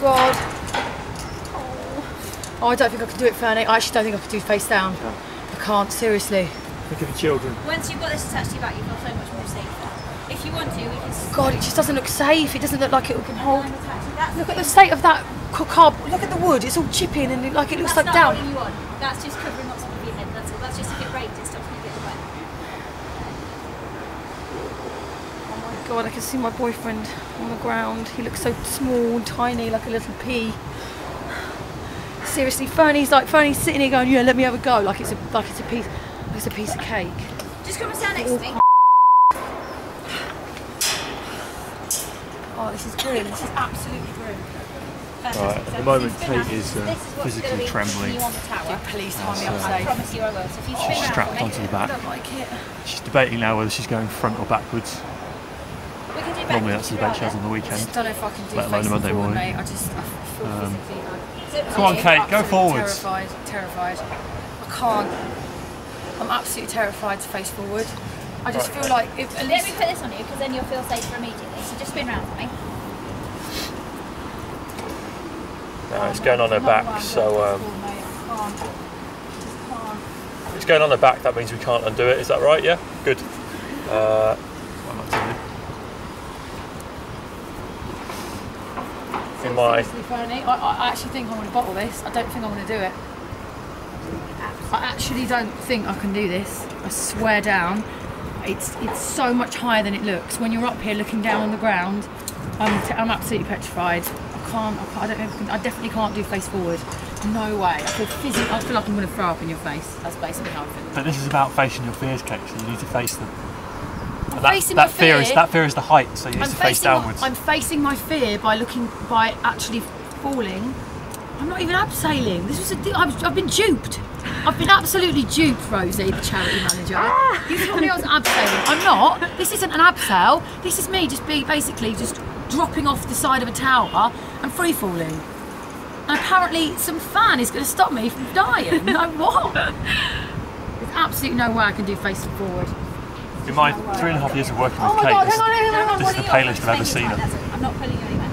god. Oh. oh, I don't think I can do it, Fernie. I actually don't think I could do face down. I can't, seriously. Think of the children. Once you've got this attached to your back, you feel so much more safer. If you want to, we can. God, it just doesn't look safe. It doesn't look like it can hold. I'm attaching- That's Look at the state of that car. Look at the wood. It's all chipping and it, like it looks That's like not down. holding you on. That's just covering what's above your head. That's all. That's just if it rains, it stops you getting wet. Oh my god, I can see my boyfriend on the ground. He looks so small and tiny, like a little pea. Seriously, Fernie's like Fernie's sitting here going, "Yeah, let me have a go," like it's a like it's a piece, like it's a piece of cake. Just come and stand next to me. Oh, this is grim. This is absolutely grim. Right, at the moment Kate is uh, physically trembling. You on the tower. Please tie me That's, up uh, I promise you I will. So if you spin She's strapped onto the I back. don't like it. She's debating now whether she's going front or backwards. we can do back Normally that's the you'd debate she has on the I weekend. just don't know if I can do Let alone face a Monday forward, morning. mate. I just I feel Um, physically like Come on. Kate, go absolutely forwards. Terrified, terrified. I can't. I'm absolutely terrified to face forward. I just Right. feel like if at Let me put this on you because then you'll feel safer immediately. So just spin round for me. No, it's going on her back, so um, it's going on her back. That means we can't undo it. Is that right? Yeah. Good. Uh, what am I to do? In my I, I actually think I want to bottle this. I don't think I want to do it. I actually don't think I can do this. I swear down. It's it's so much higher than it looks. When you're up here looking down on the ground, I'm, t- I'm absolutely petrified. I can't, I can't. I don't know. If I, definitely can't do face forward. No way. I feel physically. I feel like I'm going to throw up in your face. That's basically how I feel. But this is about facing your fears, Kate. So you need to face them. I'm that facing that my fear is that fear is the height, so you need to face facing, my, downwards. I'm facing my fear by looking, by actually falling. I'm not even abseiling. This was a. di- I've, I've been duped. I've been absolutely duped, Rosie, the charity manager. Ah. You told me I was abseiling. I'm not. This isn't an abseil. This is me just be basically just dropping off the side of a tower and free falling. And apparently, some fan is going to stop me from dying. No, what? There's absolutely no way I can do face forward. In my three and a half years of working with Oh Kate, god, this, on, hang on, hang on. this is the palest I've ever seen her. I'm not pulling you anywhere.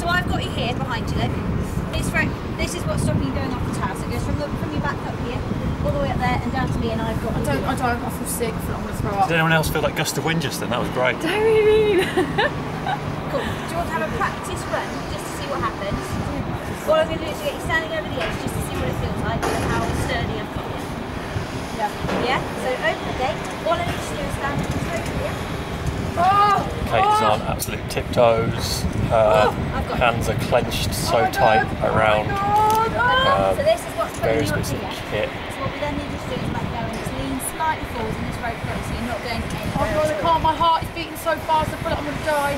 So I've got you here behind you then. This, right, this is what's stopping you going off the tower. So it goes from, the, from your back up here, all the way up there and down to me and I've got I don't, I don't, I feel sick. I feel I'm going to throw up. Did anyone else feel like gust of wind just then? That was great. Don't mean. Cool. Do you want to have a practice run just to see what happens? All I'm going to do is get you standing over the edge just to see what it feels like and how sturdy I've got you. Yeah. Yeah? So open the gate. All I need to do is stand straight here. Oh, Kate is on absolute tiptoes. Her Oh, hands are clenched so my tight God. around Oh, Um, so this is what's putting various bits of here. kit. So what we then need to do is make going to lean slightly forward in this rope so you're not going anywhere. Oh god, I at can't. My heart is beating so fast. I feel like I'm gonna die.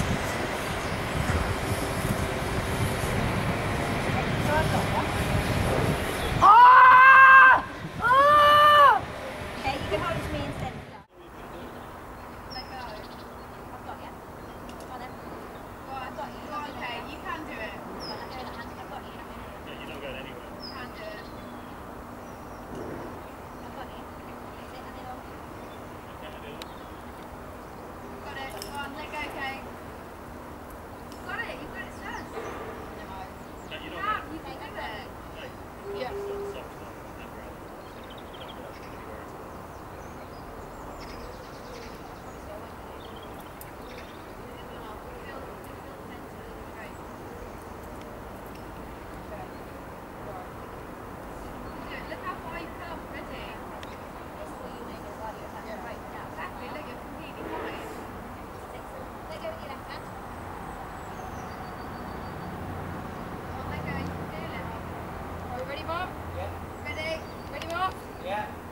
Ya.